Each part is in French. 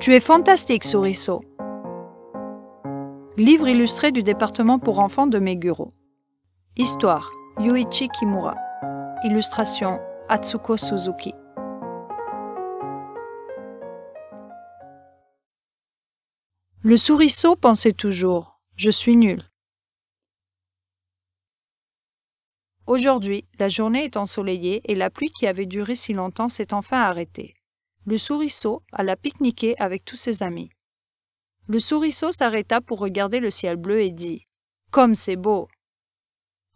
Tu es fantastique, Souriceau. Livre illustré du département pour enfants de Meguro. Histoire Yuichi Kimura. Illustration Atsuko Suzuki. Le souriceau pensait toujours Je suis nul. Aujourd'hui, la journée est ensoleillée et la pluie qui avait duré si longtemps s'est enfin arrêtée. Le souriceau alla pique-niquer avec tous ses amis. Le souriceau s'arrêta pour regarder le ciel bleu et dit Comme c'est beau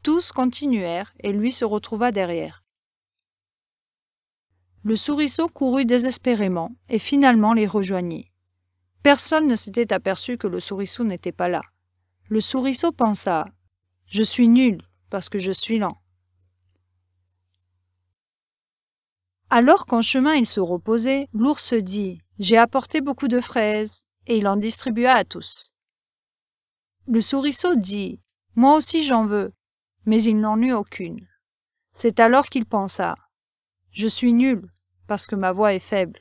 Tous continuèrent et lui se retrouva derrière. Le souriceau courut désespérément et finalement les rejoignit. Personne ne s'était aperçu que le souriceau n'était pas là. Le souriceau pensa Je suis nul parce que je suis lent. Alors qu'en chemin il se reposait, l'ours dit J'ai apporté beaucoup de fraises, et il en distribua à tous. Le souriceau dit Moi aussi j'en veux, mais il n'en eut aucune. C'est alors qu'il pensa Je suis nul, parce que ma voix est faible.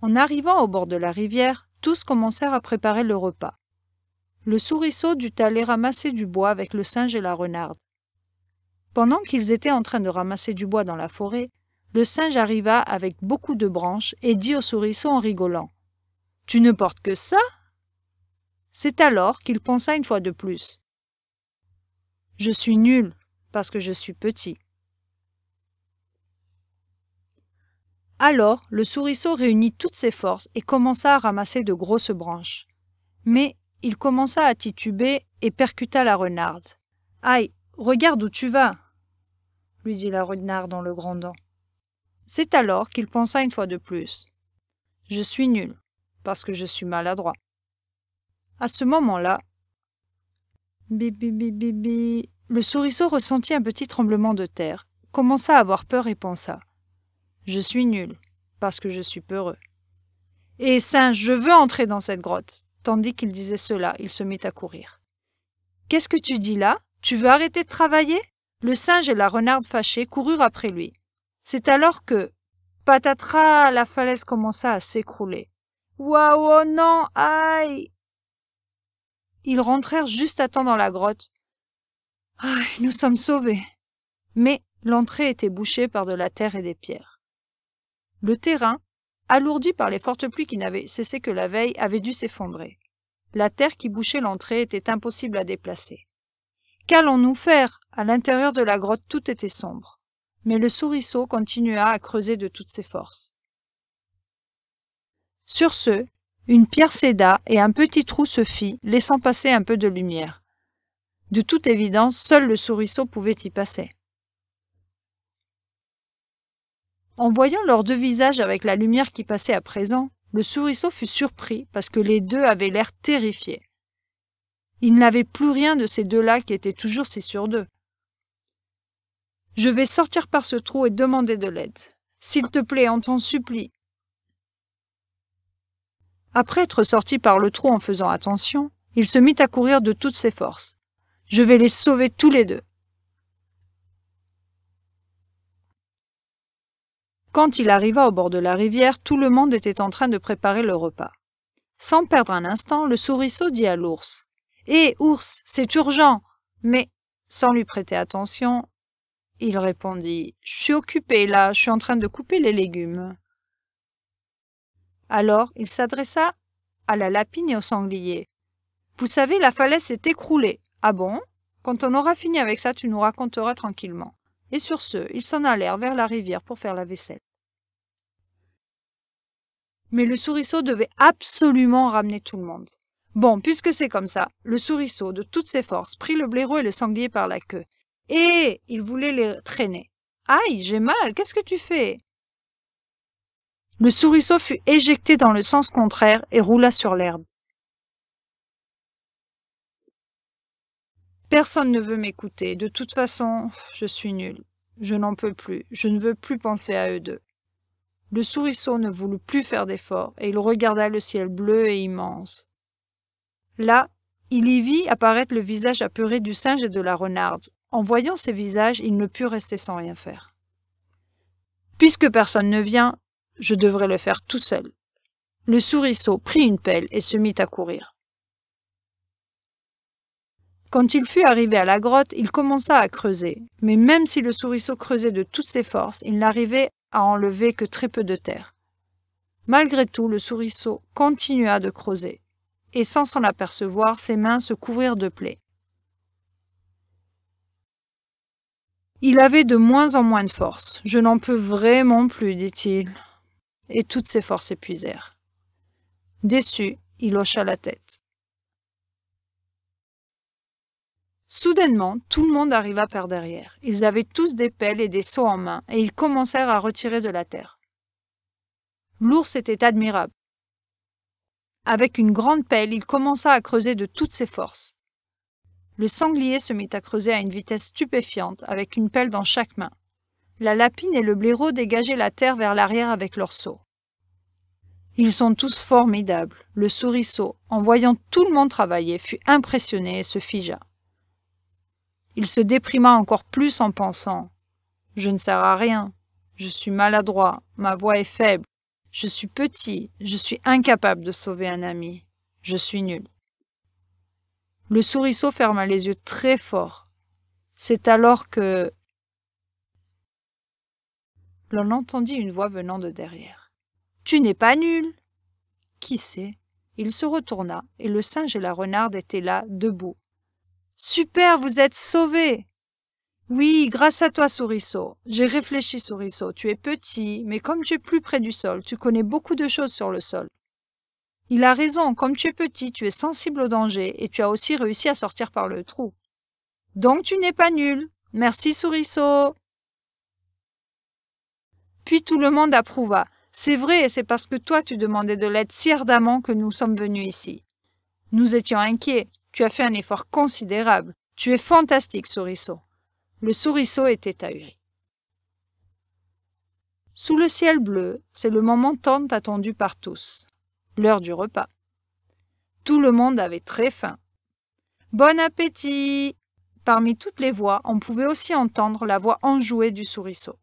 En arrivant au bord de la rivière, tous commencèrent à préparer le repas. Le souriceau dut aller ramasser du bois avec le singe et la renarde. Pendant qu'ils étaient en train de ramasser du bois dans la forêt, le singe arriva avec beaucoup de branches et dit au souriceau en rigolant Tu ne portes que ça C'est alors qu'il pensa une fois de plus Je suis nul parce que je suis petit. Alors le souriceau réunit toutes ses forces et commença à ramasser de grosses branches. Mais il commença à tituber et percuta la renarde. Aïe, regarde où tu vas lui dit la renarde en le grondant. C'est alors qu'il pensa une fois de plus. Je suis nul, parce que je suis maladroit. À ce moment-là, bibi bibi le souriceau ressentit un petit tremblement de terre, commença à avoir peur et pensa. Je suis nul, parce que je suis peureux. Et singe, je veux entrer dans cette grotte. Tandis qu'il disait cela, il se mit à courir. Qu'est-ce que tu dis là? Tu veux arrêter de travailler? Le singe et la renarde fâchés coururent après lui. C'est alors que, patatras, la falaise commença à s'écrouler. Waouh, oh non, aïe Ils rentrèrent juste à temps dans la grotte. Aïe, nous sommes sauvés. Mais l'entrée était bouchée par de la terre et des pierres. Le terrain, alourdi par les fortes pluies qui n'avaient cessé que la veille, avait dû s'effondrer. La terre qui bouchait l'entrée était impossible à déplacer. Qu'allons-nous faire? À l'intérieur de la grotte tout était sombre. Mais le souriceau continua à creuser de toutes ses forces. Sur ce, une pierre céda et un petit trou se fit, laissant passer un peu de lumière. De toute évidence, seul le souriceau pouvait y passer. En voyant leurs deux visages avec la lumière qui passait à présent, le souriceau fut surpris parce que les deux avaient l'air terrifiés. Il n'avait plus rien de ces deux-là qui étaient toujours si sûrs d'eux. Je vais sortir par ce trou et demander de l'aide. S'il te plaît, on t'en supplie. Après être sorti par le trou en faisant attention, il se mit à courir de toutes ses forces. Je vais les sauver tous les deux. Quand il arriva au bord de la rivière, tout le monde était en train de préparer le repas. Sans perdre un instant, le souriceau dit à l'ours Hé, ours, c'est urgent Mais, sans lui prêter attention, il répondit Je suis occupé là, je suis en train de couper les légumes. Alors il s'adressa à la lapine et au sanglier. Vous savez, la falaise s'est écroulée. Ah bon? Quand on aura fini avec ça, tu nous raconteras tranquillement. Et sur ce, ils s'en allèrent vers la rivière pour faire la vaisselle. Mais le souriceau devait absolument ramener tout le monde. Bon, puisque c'est comme ça, le souriceau, de toutes ses forces, prit le blaireau et le sanglier par la queue. Et il voulait les traîner. Aïe, j'ai mal, qu'est-ce que tu fais? Le souriceau fut éjecté dans le sens contraire et roula sur l'herbe. Personne ne veut m'écouter. De toute façon, je suis nul. Je n'en peux plus. Je ne veux plus penser à eux deux. Le souriceau ne voulut plus faire d'efforts, et il regarda le ciel bleu et immense. Là, il y vit apparaître le visage apeuré du singe et de la renarde. En voyant ces visages, il ne put rester sans rien faire. Puisque personne ne vient, je devrais le faire tout seul. Le souriceau prit une pelle et se mit à courir. Quand il fut arrivé à la grotte, il commença à creuser, mais même si le souriceau creusait de toutes ses forces, il n'arrivait à enlever que très peu de terre. Malgré tout, le souriceau continua de creuser, et sans s'en apercevoir, ses mains se couvrirent de plaies. Il avait de moins en moins de force. Je n'en peux vraiment plus, dit-il. Et toutes ses forces s'épuisèrent. Déçu, il hocha la tête. Soudainement, tout le monde arriva par derrière. Ils avaient tous des pelles et des seaux en main, et ils commencèrent à retirer de la terre. L'ours était admirable. Avec une grande pelle, il commença à creuser de toutes ses forces. Le sanglier se mit à creuser à une vitesse stupéfiante, avec une pelle dans chaque main. La lapine et le blaireau dégageaient la terre vers l'arrière avec leurs seaux. Ils sont tous formidables. Le souriceau, en voyant tout le monde travailler, fut impressionné et se figea. Il se déprima encore plus en pensant Je ne sers à rien, je suis maladroit, ma voix est faible, je suis petit, je suis incapable de sauver un ami, je suis nul. Le souriceau ferma les yeux très fort. C'est alors que l'on entendit une voix venant de derrière. Tu n'es pas nul. Qui sait Il se retourna, et le singe et la renarde étaient là, debout, Super, vous êtes sauvé. Oui, grâce à toi, Souriceau. J'ai réfléchi, Souriceau. Tu es petit, mais comme tu es plus près du sol, tu connais beaucoup de choses sur le sol. Il a raison, comme tu es petit, tu es sensible au danger et tu as aussi réussi à sortir par le trou. Donc tu n'es pas nul. Merci, Souriceau. Puis tout le monde approuva. C'est vrai, et c'est parce que toi tu demandais de l'aide si ardemment que nous sommes venus ici. Nous étions inquiets. Tu as fait un effort considérable. Tu es fantastique, Souriceau. Le souriceau était ahuri. Sous le ciel bleu, c'est le moment tant attendu par tous, l'heure du repas. Tout le monde avait très faim. Bon appétit Parmi toutes les voix, on pouvait aussi entendre la voix enjouée du souriceau.